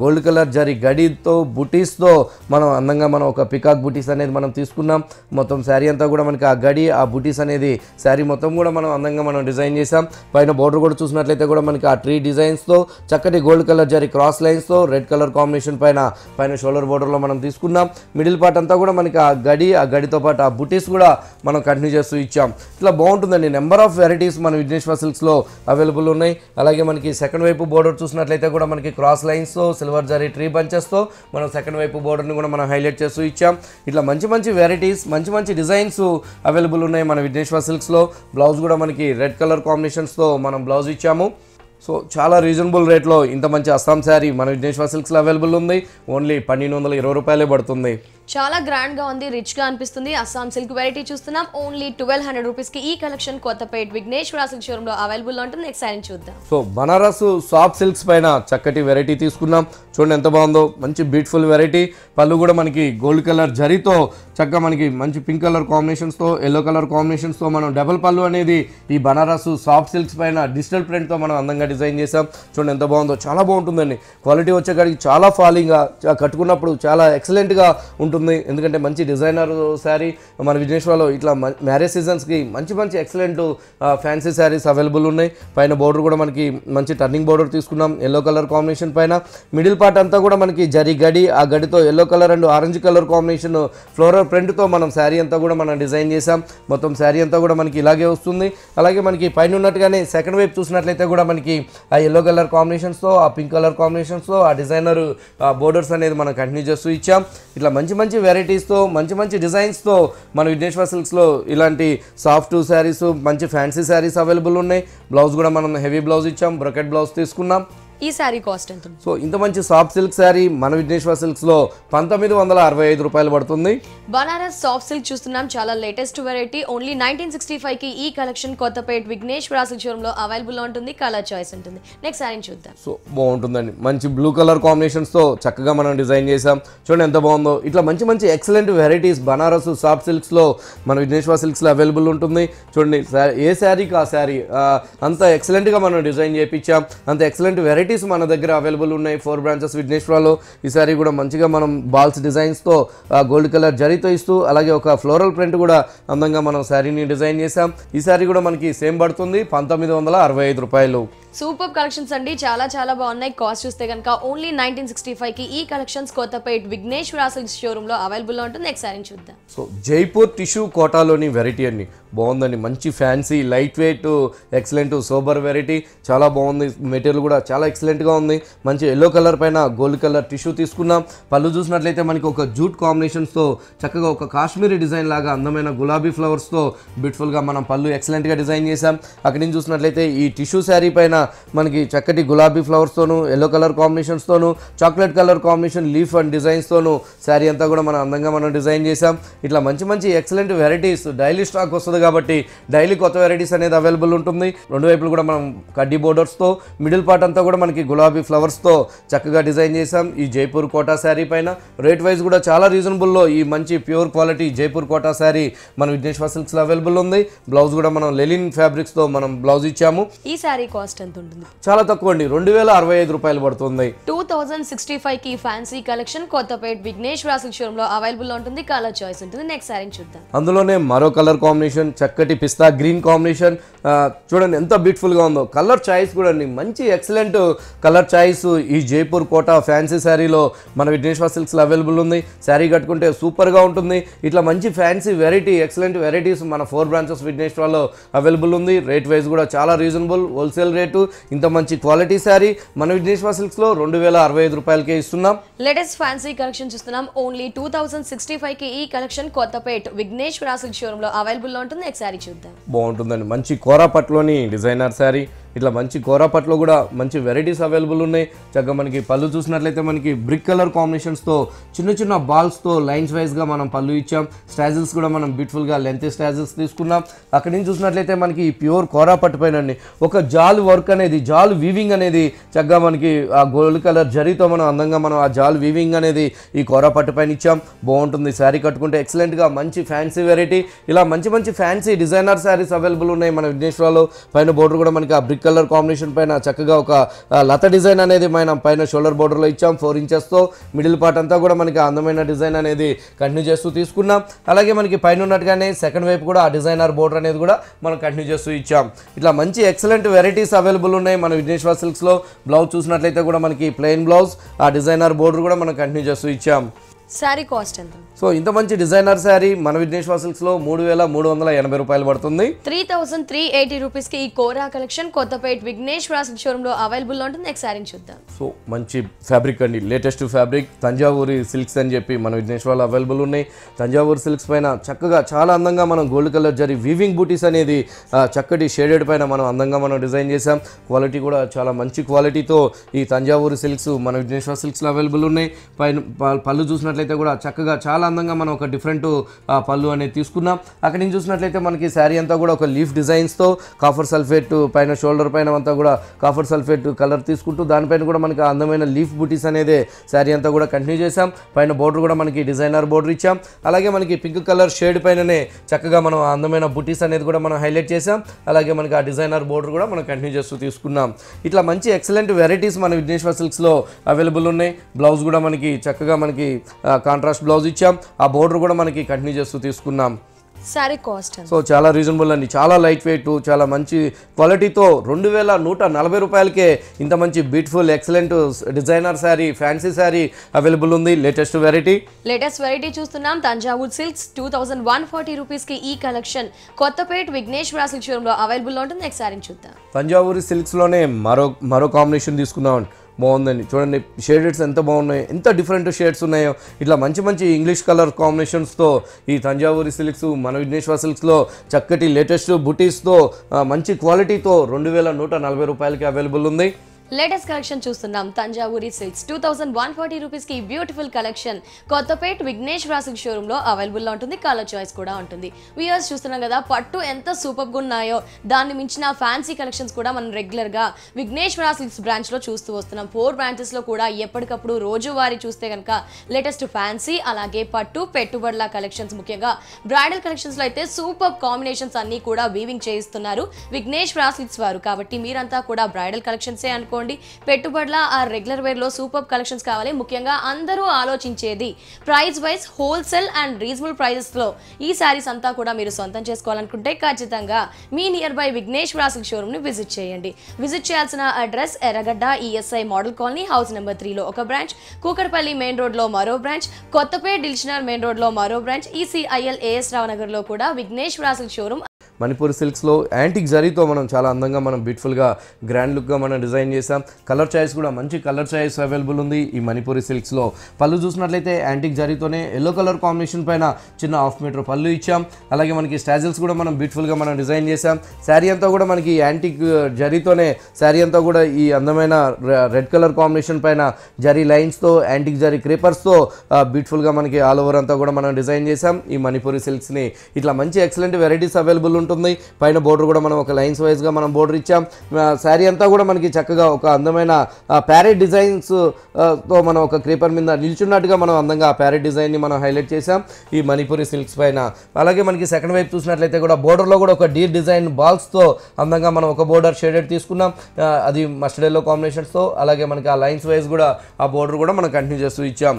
గోల్డ్ కలర్ జరీ గడితో బుటీస్తో మనం అందంగా మనం ఒక పికాక్ బుటీస్ అనేది మనం తీసుకున్నాం. మొత్తం శారీ అంతా కూడా మనకి ఆ గడి ఆ బుటీస్ అనేది శారీ మొత్తం కూడా మనం అందంగా మనం డిజైన్ చేసాం పైన బోర్డర్ కూడా చూసినట్లయితే కూడా మనకి ఆ ట్రీ డిజైన్స్తో చక్కటి గోల్డ్ కలర్ జరీ క్రాస్ లైన్స్తో రెడ్ కలర్ కాంబినేషన్ పైన పైన షోల్డర్ బోర్డర్లో మనం తీసుకున్నాం. మిడిల్ పార్ట్ అంతా కూడా మనకి ఆ గడి ఆ గడితో పాటు ఆ బుటీస్ కూడా మనం కంటిన్యూ చేస్తూ ఇచ్చాం. ఇట్లా బాగుంటుందండి. నెంబర్ ఆఫ్ వెరైటీస్ మన విఘ్నేశ్వర సిల్క్స్లో అవైలబుల్ ఉన్నాయి. అలాగే మనకి సెకండ్ వైపు బోర్డర్ చూసినట్లయితే కూడా మనకి క్రాస్ లైన్స్తో సిల్వర్ జరీ ట్రీ బంచెస్తో మనం సెకండ్ వైపు బోర్డర్ని కూడా మనం హైలైట్ చేస్తూ ఇచ్చాం. ఇట్లా మంచి మంచి వెరైటీస్ మంచి మంచి డిజైన్స్ అవైలబుల్ ఉన్నాయి మన విఘ్నేశ్వర సిల్క్స్లో బ్లౌజ్ కూడా మనకి రెడ్ కలర్ కాంబినేషన్స్తో మనం బ్లౌజ్ ఇచ్చాము. సో చాలా రీజనబుల్ రేట్లో ఇంత మంచి అస్సాం శారీ మన విఘ్నేశ్వర సిల్క్స్లో అవైలబుల్ ఉంది. ఓన్లీ పన్నెండు వందల ఇరవై రూపాయలే పడుతుంది. చాలా గ్రాండ్గా ఉంది రిచ్గా అనిపిస్తుంది. అస్సాం సిల్క్ వెరైటీ చూస్తున్నాం. ఓన్లీ ట్వెల్వ్ హండ్రెడ్ రూపీస్కి ఈ కలెక్షన్ కొత్తపేట్ విఘ్నేశ్వర సిల్క్ షోరూమ్లో అవైలబుల్ ఉంటుంది. నెక్స్ట్ సారీ చూద్దాం. సో బనారస్ సాఫ్ట్ సిల్క్స్ పైన చక్కటి వెరైటీ తీసుకున్నాం. చూడండి ఎంత బాగుందో. మంచి బ్యూటిఫుల్ వెరైటీ పళ్ళు కూడా మనకి గోల్డ్ కలర్ జరీతో చక్కగా మనకి మంచి పింక్ కలర్ కాంబినేషన్స్తో ఎల్లో కలర్ కాంబినేషన్స్తో మనం డబల్ పళ్ళు అనేది ఈ బనారస్ సాఫ్ట్ సిల్క్స్ పైన డిజిటల్ ప్రింట్తో మనం అందంగా డిజైన్ చేసాం చూడండి ఎంత బాగుందో చాలా బాగుంటుందండి. క్వాలిటీ వచ్చేకాడికి చాలా ఫాలింగ్గా కట్టుకున్నప్పుడు చాలా ఎక్సలెంట్గా ఉంటుంది. ఎందుకంటే మంచి డిజైనర్ శారీ మన విఘ్నేశ్వరలో ఇట్లా మ్యారేజ్ సీజన్స్కి మంచి మంచి ఎక్సలెంట్ ఫ్యాన్సీ శారీస్ అవైలబుల్ ఉన్నాయి. పైన బోర్డర్ కూడా మనకి మంచి టర్నింగ్ బోర్డర్ తీసుకున్నాం. ఎల్లో కలర్ కాంబినేషన్ పైన. మిడిల్ పార్ట్ అంతా కూడా మనకి జరి గడి ఆ గడితో yellow colour and orange colour combination floral ప్రింట్తో మనం శారీ అంతా కూడా మనం డిజైన్ చేసాం మొత్తం శారీ అంతా కూడా మనకి ఇలాగే వస్తుంది. అలాగే మనకి పైన ఉన్నట్టుగానే సెకండ్ వైపు చూసినట్లయితే కూడా మనకి ఆ ఎల్లో కలర్ కాంబినేషన్స్తో ఆ పింక్ కలర్ కాంబినేషన్స్తో ఆ డిజైనర్ బోర్డర్స్ అనేది మనం కంటిన్యూ చేస్తూ ఇచ్చాం. ఇట్లా మంచి మంచి వెరైటీస్తో మంచి మంచి డిజైన్స్తో మన విఘ్నేశ్వర సిల్క్స్లో ఇలాంటి సాఫ్ట్ శారీస్ మంచి ఫ్యాన్సీ శారీస్ అవైలబుల్ ఉన్నాయి. బ్లౌజ్ కూడా మనం హెవీ బ్లౌజ్ ఇచ్చాం. బ్రొకెట్ బ్లౌజ్ తీసుకున్నాం. ఈ శారీ కాస్ట్ ఎంత సో ఇంత మంచి సాఫ్ట్ సిల్క్ శారీ మన విఘ్నేశ్వర సిల్క్స్లో పంతొమ్మిది వందల అరవై ఐదు రూపాయలు పడుతుంది. బనారస్ సాఫ్ట్ సిల్క్ చూస్తున్నాం చాలా latest variety only nineteen sixty ఫైవ్కి ఈ కలెక్షన్ కొత్తపేట్ విఘ్నేశ్వర సిల్క్ షోరూమ్లో అవైలబుల్ ఉంటుంది కలర్ చాయిస్ ఉంటుంది. నెక్స్ట్ శారీ చూద్దాం. సో బాగుంటుందండి. మంచి బ్లూ కలర్ కాంబినేషన్స్తో చక్కగా మనం డిజైన్ చేసాం చూడండి ఎంత బాగుందో. ఇట్లా మంచి మంచి ఎక్సలెంట్ వెరైటీస్ బనారస్ సాఫ్ట్ సిల్క్స్లో మన విఘ్నేశ్వర సిల్క్స్లో అవైలబుల్ ఉంటుంది. చూడండి ఏ శారీకి ఆ శారీ అంత ఎక్సలెంట్గా మనం డిజైన్ చేయించాం అంత ఎక్సలెంట్ వెరైటీస్ మన దగ్గర అవైలబుల్ ఉన్నాయి. ఫోర్ బ్రాంచెస్ విఘ్నేశ్వరలో ఈ శారీ కూడా మంచిగా మనం బాల్స్ డిజైన్స్తో గోల్డ్ కలర్ జరీతో ఇస్తూ అలాగే ఒక ఫ్లోరల్ ప్రింట్ కూడా అందంగా మనం శారీని డిజైన్ చేసాం ఈ శారీ కూడా మనకి సేమ్ పడుతుంది. పంతొమ్మిది వందల అరవై ఐదు రూపాయలు. సూపర్ కలెక్షన్స్ అండి. చాలా చాలా బాగున్నాయి. కాస్ట్ చూస్తే కనుక ఓన్లీ నైన్టీన్ సిక్స్టీ ఫైవ్కి ఈ కలెక్షన్స్ కొత్తపేట్ విఘ్నేశ్వర సిల్క్ షోరూమ్లో అవైలబుల్ ఉంటుంది. నెక్స్ట్ చూద్దాం. సో జైపూర్ టిష్యూ కోటాలోని వెరైటీ అండి. బాగుందండి. మంచి fancy light weight excellent sober variety చాలా బాగుంది. మెటీరియల్ కూడా చాలా ఎక్సలెంట్గా ఉంది. మంచి ఎల్లో కలర్ పైన గోల్డ్ కలర్ టిష్యూ తీసుకున్నాం. పళ్ళు చూసినట్లయితే మనకి ఒక జూట్ కాంబినేషన్స్తో చక్కగా ఒక కాశ్మీరీ డిజైన్ లాగా అందమైన గులాబీ ఫ్లవర్స్తో బ్యూటిఫుల్గా మనం పళ్ళు ఎక్సలెంట్గా డిజైన్ చేసాం అక్కడి నుంచి చూసినట్లయితే ఈ టిష్యూ శారీ పైన మనకి చక్కటి గులాబీ ఫ్లవర్స్తోను yellow colour కాంబినేషన్స్తోనూ chocolate colour combination leaf and డిజైన్స్తోనూ sari అంతా కూడా మనం అందంగా మనం డిజైన్ చేసాం ఇట్లా మంచి మంచి ఎక్సలెంట్ వెరైటీస్ డైలీ స్టాక్ వస్తుంది కాబట్టి డైలీ కొత్త వెరైటీస్ అనేది అవైలబుల్ ఉంటుంది. రెండు వైపులు కూడా మనం కడ్డీ బోర్డర్స్తో మిడిల్ పార్ట్ అంతా కూడా మనకి గులాబీ ఫ్లవర్స్తో చక్కగా డిజైన్ చేసాం ఈ జైపూర్ కోటా శారీ పైన రేట్ వైజ్ కూడా చాలా రీజనబుల్లో ఈ మంచి ప్యూర్ క్వాలిటీ జైపూర్ కోటా శారీ మన విఘ్నేశ్వర సిల్క్స్లో అవైలబుల్ ఉంది. బ్లౌజ్ కూడా మనం లెలిన్ ఫ్యాబ్రిక్స్తో మనం బ్లౌజ్ ఇచ్చాము. ఈ శారీ కాస్ట్ ఎంత? ఉంటుంది చాలా తక్కువ అండి రెండు వేల అరవై ఐదు రూపాయలు పడుతుంది. టూ థౌజండ్ సిక్స్టీ ఫైవ్కి fancy collection Kothapet Vighneshwara silk షోరూమ్లో అవైలబుల్లో ఉంటుంది. కలర్ చాయిస్ ఉంటుంది. నెక్స్ట్ శారీ చూద్దాం. అందులోనే మరో కలర్ కాంబినేషన్ చక్కటి పిస్తా గ్రీన్ కాంబినేషన్. చూడండి ఎంత బ్యూటిఫుల్గా ఉందో. కలర్ చాయిస్ కూడా అండి. మంచి ఎక్సలెంట్ కలర్ చాయిస్. ఈ జైపూర్ కోట ఫ్యాన్సీ శారీలో మన విఘ్నేశ్వర సిల్క్స్లో అవైలబుల్ ఉంది. శారీ కట్టుకుంటే సూపర్గా ఉంటుంది. ఇట్లా మంచి ఫ్యాన్సీ వెరైటీ ఎక్సలెంట్ వెరైటీస్ మన ఫోర్ బ్రాంచెస్ విఘ్నేశ్వరలో అవైలబుల్ ఉంది. రేట్ వైజ్ కూడా చాలా రీజనబుల్. హోల్సేల్ రేటు ఇంత మంచి క్వాలిటీ శారీ మన విఘ్నేశ్వర సిల్క్స్లో రెండు వేల అరవై ఐదు రూపాయలకే ఇస్తున్నాం. లేటెస్ట్ ఫ్యాన్సీ కలెక్షన్ చూస్తున్నాం. ఓన్లీ టూ థౌసండ్ సిక్స్టీ ఫైవ్కి ఈ కలెక్షన్ కొత్తపేట్ విఘ్నేశ్వర సిల్క్ షోరూమ్లో అవైలబుల్లో ఉంటుంది. నెక్స్ట్ శారీ చూద్దాం. బాగుంటుందండి. మంచి కోరాపట్లోని డిజైనర్ శారీ ఇట్లా మంచి కోరాపట్లో కూడా మంచి వెరైటీస్ అవైలబుల్ ఉన్నాయి. చక్కగా మనకి పళ్ళు చూసినట్లయితే మనకి బ్రిక్ కలర్ కాంబినేషన్స్తో చిన్న చిన్న బాల్స్తో లైన్స్ వైజ్గా మనం పళ్ళు ఇచ్చాం. స్టాజిల్స్ కూడా మనం బ్యూటిఫుల్గా లెంత్ స్టాజిల్స్ తీసుకున్నాం. అక్కడి నుంచి చూసినట్లయితే మనకి ఈ ప్యూర్ కోరాపట్టు పైన ఒక జాల్ వర్క్ అనేది జాల్ వీవింగ్ అనేది చక్కగా మనకి ఆ గోల్డ్ కలర్ జరీతో మనం అందంగా మనం ఆ జాల్ వీవింగ్ అనేది ఈ కోరాపట్టు పైన ఇచ్చాం. బాగుంటుంది. శారీ కట్టుకుంటే ఎక్సలెంట్గా మంచి ఫ్యాన్సీ వెరైటీ ఇలా మంచి మంచి ఫ్యాన్సీ డిజైనర్ శారీస్ అవైలబుల్ ఉన్నాయి మన విఘ్నేశ్వరలో పైన బోర్డర్ కూడా మనకి ఆ బ్రిక్ కలర్ కాంబినేషన్ పైన చక్కగా ఒక లత డిజైన్ అనేది మనం పైన షోల్డర్ బోర్డర్లో ఇచ్చాం ఫోర్ ఇంచెస్తో మిడిల్ పార్ట్ అంతా కూడా మనకి అందమైన డిజైన్ అనేది కంటిన్యూ చేస్తూ తీసుకున్నాం. అలాగే మనకి పైన ఉన్నట్టుగానే సెకండ్ వైపు కూడా ఆ డిజైనర్ బోర్డర్ అనేది కూడా మనం కంటిన్యూ చేస్తూ ఇచ్చాం. ఇట్లా మంచి ఎక్సలెంట్ వెరైటీస్ అవైలబుల్ ఉన్నాయి మన విఘ్నేశ్వర సిల్క్స్లో బ్లౌజ్ చూసినట్లయితే కూడా మనకి ప్లెయిన్ బ్లౌజ్ ఆ డిజైనర్ బోర్డర్ కూడా మనం కంటిన్యూ చేస్తూ ఇచ్చాం. శారీ కాస్ట్ ఎంత? సో ఇంత మంచి డిజైనర్ శారీ మన విఘ్నేశ్వర సిల్క్స్లో మూడు వేల మూడు వందల ఎనభై రూపాయలు పడుతుంది. త్రీ థౌసండ్ త్రీ ఎయిటీ రూపీస్కి ఈ కోరా కలెక్షన్ కొత్తపేట్ విఘ్నేశ్వర సిల్క్ షోరూమ్లో అవైలబుల్లో ఉంటుంది. నెక్స్ట్ శారీ చూద్దాం. సో మంచి ఫ్యాబ్రిక్ అండి లేటెస్ట్ ఫ్యాబ్రిక్. తంజావూరి సిల్క్స్ అని చెప్పి మన విఘ్నేశ్వర్లో అవైలబుల్ ఉన్నాయి. తంజావూరు సిల్క్స్ పైన చక్కగా చాలా అందంగా మనం గోల్డ్ కలర్ జరి వీవింగ్ బూటీస్ అనేది చక్కటి షేడెడ్ పైన మనం అందంగా మనం డిజైన్ చేసాం క్వాలిటీ కూడా చాలా మంచి క్వాలిటీతో ఈ తంజావూరు సిల్క్స్ మన విఘ్నేశ్వర సిల్క్స్లో అవైలబుల్ ఉన్నాయి. పైన పళ్ళు చూసినట్లయితే కూడా చక్కగా చాలా అందంగా మనం ఒక డిఫరెంట్ పళ్ళు అనేది తీసుకున్నాం. అక్కడ నుంచి చూసినట్లయితే మనకి శారీ అంతా కూడా ఒక లీఫ్ డిజైన్స్తో కాఫర్ సల్ఫేట్ పైన షోల్డర్ పైన అంతా కూడా కాఫర్ సల్ఫేట్ కలర్ తీసుకుంటూ దానిపైన కూడా మనకి అందమైన లీఫ్ బూటీస్ అనేది శారీ అంతా కూడా కంటిన్యూ చేసాం పైన బోర్డర్ కూడా మనకి డిజైనర్ బోర్డర్ ఇచ్చాం. అలాగే మనకి పింక్ కలర్ షేడ్ పైననే చక్కగా మనం అందమైన బుటీస్ అనేది కూడా మనం హైలైట్ చేసాం అలాగే మనకి ఆ డిజైనర్ బోర్డర్ కూడా మనం కంటిన్యూ చేస్తూ తీసుకున్నాం. ఇట్లా మంచి ఎక్సలెంట్ వెరైటీస్ మన విఘ్నేశ్వర సిల్క్స్లో అవైలబుల్ ఉన్నాయి. బ్లౌజ్ కూడా మనకి చక్కగా మనకి కాంట్రాస్ట్ బ్లౌజ్ ఇచ్చాం. ఆ బోర్డర్ కూడా మనకి కంటిన్యూ చేస్తూ తీసుకున్నాం. శారీ కాస్ట్ సో చాలా రీజనబుల్ అండి. చాలా లైట్ వెయిట్ చాలా మంచి క్వాలిటీతో రెండు వేల నూట నలభై రూపాయలకే ఇంత మంచి beautiful excellent designer sari fancy sari available ఉంది. లేటెస్ట్ వెరైటీ లేటెస్ట్ వెరైటీ చూస్తున్నాం. Thanjavur silks two thousand one forty రూపీస్కి ఈ కలెక్షన్ కొత్తపేట్ విఘ్నేశ్వర సిల్క్ షోరూమ్లో అవైలబుల్ ఉంటుంది. నెక్స్ట్ శారీ చూద్దాం. తంజావూరి సిల్క్స్లోనే మరో మరో కాంబినేషన్ తీసుకున్నాం బాగుందండి. చూడండి షేడెడ్స్ ఎంత బాగున్నాయో ఎంత డిఫరెంట్ షేడ్స్ ఉన్నాయో. ఇట్లా మంచి మంచి ఇంగ్లీష్ కలర్ కాంబినేషన్స్తో ఈ తంజావూరి సిల్క్స్ మన విఘ్నేశ్వర సిల్క్స్లో చక్కటి లేటెస్ట్ బుటీస్తో మంచి క్వాలిటీతో రెండు వేల నూట నలభై రూపాయలకి అవైలబుల్ ఉంది. లేటెస్ట్ కలెక్షన్ చూస్తున్నాం. Thanjavuri silks two thousand one forty రూపీస్కి beautiful collection Kothapet Vighnesh silk షోరూమ్లో అవైలబుల్లో ఉంటుంది. కలర్ చాయిస్ కూడా ఉంటుంది. వ్యూయర్స్ చూస్తున్నాం కదా పట్టు ఎంత సూపర్గా ఉన్నాయో. దాన్ని మించిన ఫ్యాన్సీ కలెక్షన్స్ కూడా మనం రెగ్యులర్గా విఘ్నేశ్వర సిల్క్స్ బ్రాంచ్లో చూస్తూ వస్తున్నాం. ఫోర్ బ్రాంచెస్లో కూడా ఎప్పటికప్పుడు రోజువారీ చూస్తే కనుక లేటెస్ట్ ఫ్యాన్సీ అలాగే పట్టు పెట్టుబడుల కలెక్షన్స్ ముఖ్యంగా. బ్రైడల్ కలెక్షన్స్లో అయితే సూపర్ కాంబినేషన్స్ అన్ని కూడా వీవింగ్ చేయిస్తున్నారు విఘ్నేష్ సిల్క్స్ వారు. కాబట్టి మీరంతా కూడా బ్రైడల్ కలెక్షన్సే అనుకోండి. పెట్టుబడుల ఆ రెగ్యులర్ వేర్లో సూపర్ కలెక్షన్స్ కావాలి. ముఖ్యంగా అందరూ ఆలోచించేది price wise wholesale and reasonable ప్రైజెస్లో ఈ శారీస్ అంతా కూడా మీరు సొంతం చేసుకోవాలనుకుంటే ఖచ్చితంగా మీ నియర్ బై విఘ్నేష్ సిల్క్ షోరూమ్ని విజిట్ చేయండి. విజిట్ చేయాల్సిన address Erragadda ESI model colony house number త్రీలో ఒక బ్రాంచ్ కూకట్పల్లి మెయిన్ రోడ్లో మరో బ్రాంచ్ కొత్తపేట డివిజనల్ మెయిన్ రోడ్లో మరో బ్రాంచ్ ఈసీఐఎల్ ఏఎస్ రావు నగర్లో కూడా విఘ్నేష్ సిల్క్ షోరూమ్ మణిపూర్ సిల్క్స్లో యాంటిక్ జరీతో మనం చాలా అందంగా మనం బ్యూటిఫుల్గా గ్రాండ్ లుక్గా మనం డిజైన్ చేసాం కలర్ చాయిస్ కూడా మంచి కలర్ చాయిస్ అవైలబుల్ ఉంది ఈ మణిపూరి సిల్క్స్లో. పళ్ళు చూసినట్లయితే యాంటిక్ జరీతోనే ఎల్లో కలర్ కాంబినేషన్ పైన చిన్న హాఫ్ మీటర్ పళ్ళు ఇచ్చాం. అలాగే మనకి స్టాజిల్స్ కూడా మనం బ్యూటిఫుల్గా మనం డిజైన్ చేసాం శారీ అంతా కూడా మనకి యాంటిక్ జరీతోనే శారీ అంతా కూడా ఈ అందమైన రెడ్ కలర్ కాంబినేషన్ పైన జరీ లైన్స్తో యాంటిక్ జరీ క్రేపర్స్తో బ్యూటిఫుల్గా మనకి ఆల్ ఓవర్ అంతా కూడా మనం డిజైన్ చేసాం ఈ మణిపూరి సిల్క్స్ని ఇట్లా మంచి ఎక్సలెంట్ వెరైటీస్ అవైలబుల్ ఉంటుంది. పైన బోర్డర్ కూడా మనం ఒక లైన్స్ వైజ్గా మనం బోర్డర్ ఇచ్చాం. శారీ అంతా కూడా మనకి చక్కగా ఒక అందమైన ప్యారెట్ డిజైన్స్తో మనం ఒక క్రీపర్ మీద నిల్చున్నట్టుగా మనం అందంగా ఆ ప్యారెట్ డిజైన్ని మనం హైలైట్ చేసాం ఈ మణిపూరి సిల్క్స్ పైన. అలాగే మనకి సెకండ్ వైపు చూసినట్లయితే కూడా బోర్డర్లో కూడా ఒక డీర్ డిజైన్ బాల్స్తో అందంగా మనం ఒక బోర్డర్ షేడెడ్ తీసుకున్నాం. అది మస్టర్డ్ ఎల్లో కాంబినేషన్స్తో అలాగే మనకి ఆ లైన్స్ వైజ్ కూడా ఆ బోర్డర్ కూడా మనం కంటిన్యూ చేస్తూ ఇచ్చాం.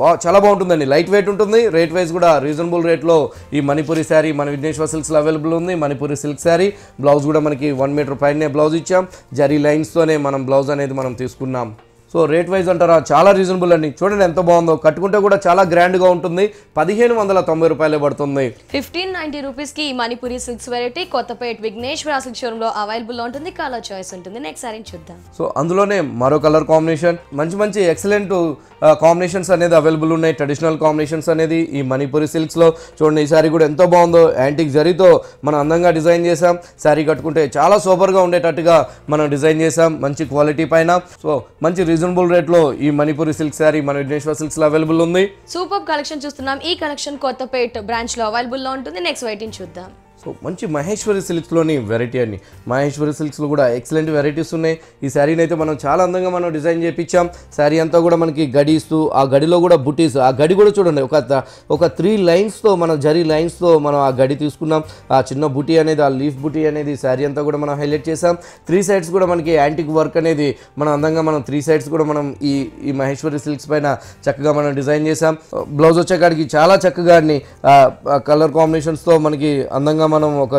బా చాలా బాగుంటుందండి. లైట్ వెయిట్ ఉంటుంది. రేట్ వైజ్ కూడా రీజనబుల్ రేట్లో ఈ మణిపూరి శారీ మన విఘ్నేశ్వర సిల్క్స్లో అవైలబుల్ ఉంది. మణిపూరి సిల్క్ శారీ. బ్లౌజ్ కూడా మనకి వన్ మీటర్ పైనే బ్లౌజ్ ఇచ్చాం. జరీ లైన్స్తోనే మనం బ్లౌజ్ అనేది మనం తీసుకున్నాం. సో రేట్ వైజ్ అంటారా చాలా రీజనబుల్ అండి. చూడండి ఎంత బాగుందో. కట్టుకుంటే కూడా చాలా గ్రాండ్గా ఉంటుంది. పదిహేను వందల తొంభై రూపాయలే పడుతుంది. ఫిఫ్టీన్ నైన్టీ రూపీస్కి ఈ మణిపురి సిల్క్స్ వెరైటీ కొత్తపేట విఘ్నేశ్వర సిల్క్లో అవైలబుల్ ఉంటుంది. కలర్ చాయిస్ ఉంటుంది. నెక్స్ట్ సారీ చూద్దాం. సో అందులోనే మరో కలర్ కాంబినేషన్ మంచి మంచి ఎక్సలెంట్ కాంబినేషన్స్ అనేది అవైలబుల్ ఉన్నాయి. ట్రెడిషనల్ కాంబినేషన్స్ అనేది ఈ మణిపురి సిల్క్స్లో చూడండి ఈ శారీ కూడా ఎంతో బాగుందో. యాంటిక్ జరీతో మనం అందంగా డిజైన్ చేసాం శారీ కట్టుకుంటే చాలా సూపర్గా ఉండేటట్టుగా మనం డిజైన్ చేసాం మంచి క్వాలిటీ పైన. సో మంచి రీజనబుల్ రేట్లో ఈ మణిపురి సిల్క్ శారీ మన విఘ్నేశ్వర సిల్క్స్లో అవైలబుల్ ఉంది. సూపర్ కలెక్షన్ చూస్తున్నాం. ఈ కలెక్షన్ కొత్తపేట బ్రాంచ్లో అవైలబుల్లో ఉంటుంది. నెక్స్ట్ వెయిటింగ్ చూద్దాం. మంచి మహేశ్వరి సిల్క్స్లోని వెరైటీ అండి. మహేశ్వరి సిల్క్స్లో కూడా ఎక్సలెంట్ వెరైటీస్ ఉన్నాయి. ఈ శారీని అయితే మనం చాలా అందంగా మనం డిజైన్ చేయించాం శారీ అంతా కూడా మనకి గడి ఇస్తూ ఆ గడిలో కూడా బుటీస్ ఆ గడి కూడా చూడండి. ఒక ఒక త్రీ లైన్స్తో మనం జరీ లైన్స్తో మనం ఆ గడి తీసుకున్నాం. ఆ చిన్న బుటీ అనేది ఆ లీఫ్ బుటీ అనేది శారీ అంతా కూడా మనం హైలైట్ చేసాం త్రీ సైడ్స్ కూడా మనకి యాంటిక్ వర్క్ అనేది మనం అందంగా మనం త్రీ సైడ్స్ కూడా మనం ఈ ఈ మహేశ్వరి సిల్క్స్ పైన చక్కగా మనం డిజైన్ చేసాం బ్లౌజ్ వచ్చేకాడికి చాలా చక్కగా అన్ని కలర్ కాంబినేషన్స్తో మనకి అందంగా మనం ఒక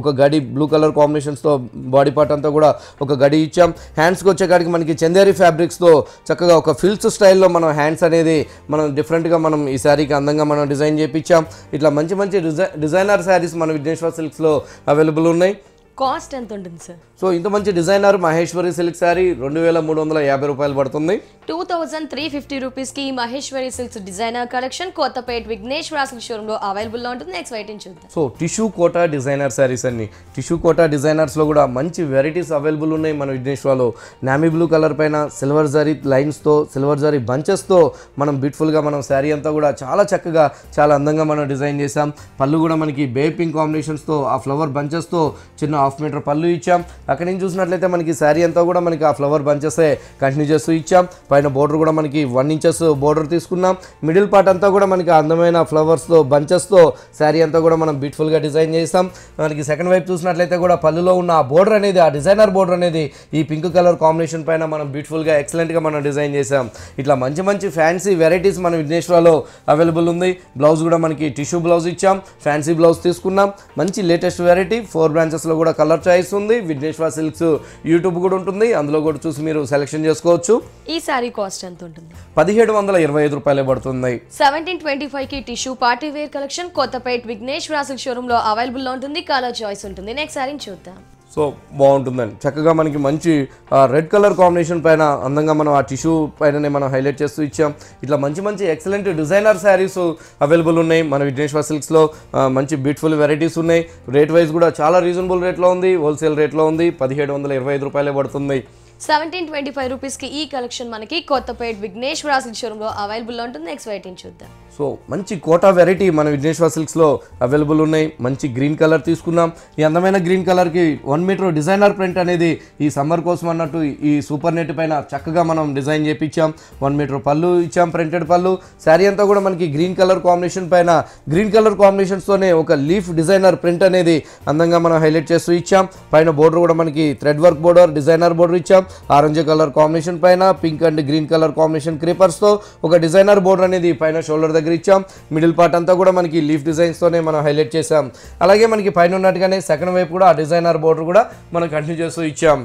ఒక గడి బ్లూ కలర్ కాంబినేషన్స్తో బాడీ పార్ట్ అంతా కూడా ఒక గడి ఇచ్చాం. హ్యాండ్స్కి వచ్చేకాడికి మనకి చందేరి ఫ్యాబ్రిక్స్తో చక్కగా ఒక ఫిల్స్ స్టైల్లో మనం హ్యాండ్స్ అనేది మనం డిఫరెంట్గా మనం ఈ శారీకి అందంగా మనం డిజైన్ చేయించాం ఇట్లా మంచి మంచి డిజై డిజైనర్ శారీస్ మన విఘ్నేశ్వర సిల్క్స్లో అవైలబుల్ ఉన్నాయి. కాస్ట్ ఎంత ఉంటుంది సార్ సో ఇంత మంచి డిజైనర్ మహేశ్వరి సిల్క్ శారీ రెండు వేల మూడు వందల యాభై రూపాయలు పడుతుంది. టూ థౌజండ్ త్రీ ఫిఫ్టీ రూపీస్కి ఈ Maheshwari silks designer collection Kothapeta Vighneshwara silk షోరూమ్లో అవైలబుల్లో ఉంటుంది. నెక్స్ట్ వెయిటింగ్ చూద్దాం. So tissue Kota designer saris అన్ని. టిష్యూ కోటా డిజైనర్స్లో కూడా మంచి వెరైటీస్ అవైలబుల్ ఉన్నాయి మన విఘ్నేశ్వరలో. నామీ బ్లూ కలర్ పైన సిల్వర్ జరీ లైన్స్తో సిల్వర్ జరీ బంచెస్తో మనం బ్యూటిఫుల్గా మనం శారీ అంతా కూడా చాలా చక్కగా చాలా అందంగా మనం డిజైన్ చేసాం పళ్ళు కూడా మనకి బే పింక్ కాంబినేషన్స్తో ఆ ఫ్లవర్ బంచెస్తో చిన్న హాఫ్ మీటర్ పళ్ళు ఇచ్చాం. అక్కడ నుంచి చూసినట్లయితే మనకి శారీ అంతా కూడా మనకి ఆ ఫ్లవర్ బంచెసే కంటిన్యూ చేస్తూ ఇచ్చాం. పైన బోర్డర్ కూడా మనకి వన్ ఇంచెస్ బోర్డర్ తీసుకున్నాం. మిడిల్ పార్ట్ అంతా కూడా మనకి అందమైన ఫ్లవర్స్తో బంచెస్తో శారీ అంతా కూడా మనం బ్యూటిఫుల్గా డిజైన్ చేసాం మనకి సెకండ్ వైపు చూసినట్లయితే కూడా పళ్ళులో ఉన్న ఆ బోర్డర్ అనేది ఆ డిజైనర్ బోర్డర్ అనేది ఈ పింక్ కలర్ కాంబినేషన్ పైన మనం బ్యూటిఫుల్గా ఎక్సలెంట్గా మనం డిజైన్ చేసాం ఇట్లా మంచి మంచి ఫ్యాన్సీ వెరైటీస్ మన విఘ్నేశ్వరలో అవైలబుల్ ఉంది. బ్లౌజ్ కూడా మనకి టిష్యూ బ్లౌజ్ ఇచ్చాం. ఫ్యాన్సీ బ్లౌజ్ తీసుకున్నాం. మంచి లేటెస్ట్ వెరైటీ ఫోర్ బ్రాంచెస్లో కూడా కలర్ చాయిస్ ఉంది. విఘ్నేశ్వర సిల్క్స్ యూట్యూబ్ కూడా ఉంటుంది. అందులో కూడా చూసి మీరు సెలెక్షన్ చేసుకోవచ్చు. ఈ సారీ కాస్ట్ ఎంత ఉంటుంది? పదిహేడు వందల ఇరవై ఐదు రూపాయలే పడుతుంది సెవెంటీన్ ట్వంటీ ఫైవ్కి tissue party wear collection Kothapeta Vighneshwara silk షోరూమ్లో అవైలబుల్లో ఉంటుంది. కలర్ చాయిస్ ఉంటుంది. నెక్స్ట్ సారీ చూద్దాం. సో బాగుంటుందండి చక్కగా మనకి మంచి రెడ్ కలర్ కాంబినేషన్ పైన అందంగా మనం ఆ టిష్యూ పైననే మనం హైలైట్ చేస్తూ ఇచ్చాం. ఇట్లా మంచి మంచి ఎక్సలెంట్ డిజైనర్ శారీస్ అవైలబుల్ ఉన్నాయి. మన విఘ్నేశ్వర సిల్క్స్లో మంచి బ్యూటిఫుల్ వెరైటీస్ ఉన్నాయి. రేట్ వైజ్ కూడా చాలా రీజనబుల్ రేట్లో ఉంది. హోల్సేల్ రేట్లో ఉంది. పదిహేడు వందల ఇరవై ఐదు రూపాయలే పడుతుంది. సెవెంటీన్ ట్వంటీ ఫైవ్ రూపీస్కి ఈ కలెక్షన్ మనకి కొత్తపేట విఘ్నేశ్వర సిల్క్ షోరూంలో అవైలబుల్లో ఉంటుంది. నెక్స్ట్ వెయిటింగ్ చూద్దాం. సో మంచి కోటా వెరైటీ మన విఘ్నేశ్వర సిల్క్స్లో అవైలబుల్ ఉన్నాయి. మంచి గ్రీన్ కలర్ తీసుకున్నాం ఈ అందమైన గ్రీన్ కలర్కి వన్ మీటర్ డిజైనర్ ప్రింట్ అనేది ఈ సమ్మర్ కోసం అన్నట్టు ఈ సూపర్ నెట్ పైన చక్కగా మనం డిజైన్ చేపించాం. వన్ మీటర్ పళ్ళు ఇచ్చాం ప్రింటెడ్ పళ్ళు. శారీ అంతా కూడా మనకి గ్రీన్ కలర్ కాంబినేషన్ పైన గ్రీన్ కలర్ కాంబినేషన్స్తోనే ఒక లీఫ్ డిజైనర్ ప్రింట్ అనేది అందంగా మనం హైలైట్ చేస్తూ ఇచ్చాం. పైన బోర్డర్ కూడా మనకి thread work border designer border ఇచ్చాం. ఆరెంజ్ కలర్ కాంబినేషన్ పైన pink and green colour combination క్రీపర్స్తో ఒక డిజైనర్ బోర్డర్ అనేది పైన షోల్డర్ దగ్గర ఇచ్చాం. మిడిల్ పార్ట్ అంతా కూడా మనకి లీఫ్ డిజైన్స్తోనే మనం హైలైట్ చేసాం అలాగే మనకి పైన ఉన్నట్టుగానే సెకండ్ వైపు కూడా ఆ డిజైనర్ బోర్డర్ కూడా మనం కంటిన్యూ చేస్తూ ఇచ్చాం.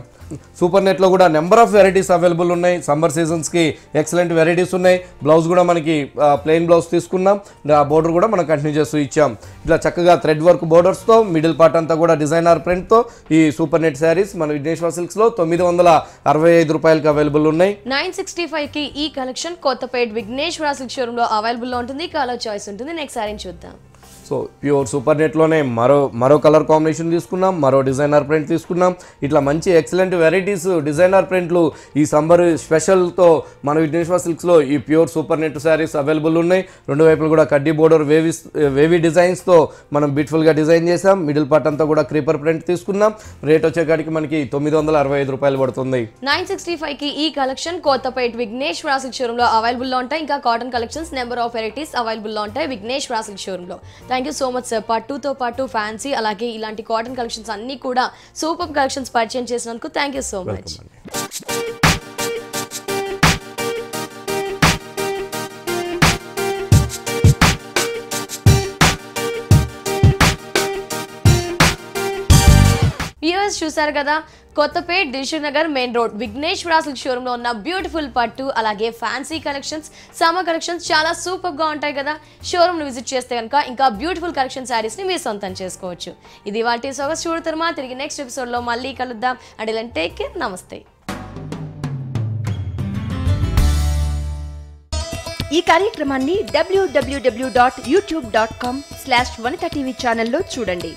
సూపర్ నెట్లో కూడా నెంబర్ ఆఫ్ వెరైటీస్ అవైలబుల్ ఉన్నాయి. సమ్మర్ సీజన్స్కి ఎక్సలెంట్ వెరైటీస్ ఉన్నాయి. బ్లౌజ్ కూడా మనకి ప్లెయిన్ బ్లౌజ్ తీసుకున్నాం. ఆ బోర్డర్ కూడా మనం కంటిన్యూ చేస్తూ ఇచ్చాం. ఇట్లా చక్కగా థ్రెడ్ వర్క్ బోర్డర్స్తో మిడిల్ పార్ట్ అంతా కూడా డిజైనర్ ప్రింట్తో ఈ సూపర్ నెట్ శారీస్ మన విఘ్నేశ్వర సిల్క్స్లో తొమ్మిది వందల అరవై ఐదు రూపాయలకి అవైలబుల్ ఉన్నాయి. నైన్ సిక్స్టీ ఫైవ్కి ఈ కలెక్షన్ కొత్తపేట విఘ్నేశ్వర సిల్క్ షోరూంలో అవైలబుల్లో ఉంటుంది. కలర్ చాయిస్ ఉంటుంది. నెక్స్ట్ సారీ చూద్దాం. సో ప్యూర్ సూపర్ నెట్లోనే మరో మరో కలర్ కాంబినేషన్ తీసుకున్నాం మరో డిజైనర్ ప్రింట్ తీసుకున్నాం. ఇట్లా మంచి ఎక్సలెంట్ వెరైటీస్ డిజైనర్ ప్రింట్లు ఈ సంబర్ స్పెషల్తో మన విఘ్నేశ్వర సిల్క్స్లో ఈ pure super net saris available ఉన్నాయి. రెండు వైపులు కూడా కడ్డీ బోర్డర్ వేవి వేవీ డిజైన్స్తో మనం బ్యూటిఫుల్గా డిజైన్ చేసాం మిడిల్ పార్ట్ అంతా కూడా క్రీపర్ ప్రింట్ తీసుకున్నాం. రేట్ వచ్చేకాడికి మనకి తొమ్మిది వందల అరవై ఐదు రూపాయలు పడుతుంది. నైన్ సిక్స్టీ ఫైవ్కి ఈ కలెక్షన్ కొత్తపేట విఘ్నేశ్వర సిల్క్ షోరూమ్లో అవైలబుల్లో ఉంటాయి. ఇంకా cotton collections number of varieties అవైలబుల్లో ఉంటాయి Vighneshwara silk షోరూమ్లో thank you so much sir పట్టుతో పాటు ఫ్యాన్సీ అలాగే ఇలాంటి కాటన్ కలెక్షన్స్ అన్ని కూడా సూపర్ కలెక్షన్స్ పరిచయం చేసినందుకు thank you so much viewers చూసారు కదా? Kothapet Dilsukhnagar main road Vighneshwara silk షోరూమ్లో ఉన్న బ్యూటిఫుల్ పట్టు అలాగే ఫ్యాన్సీ కలెక్షన్స్ సమ్మర్ కలెక్షన్స్ చాలా సూపర్గా ఉంటాయి కదా? షోరూమ్ విజిట్ చేస్తే కనుక ఇంకా బ్యూటిఫుల్ కలెక్షన్ శారీస్ని మీరు సొంతం చేసుకోవచ్చు. ఇది వాటి సొగస్ చూడతారమా? తిరిగి నెక్స్ట్ ఎపిసోడ్లో మళ్ళీ కలుద్దాం. అండ్ ఇలా టేక్ కేర్ నమస్తే ఈ కార్యక్రమాన్ని WWW dot YouTube dot com slash Vanitha TV ఛానల్లో చూడండి.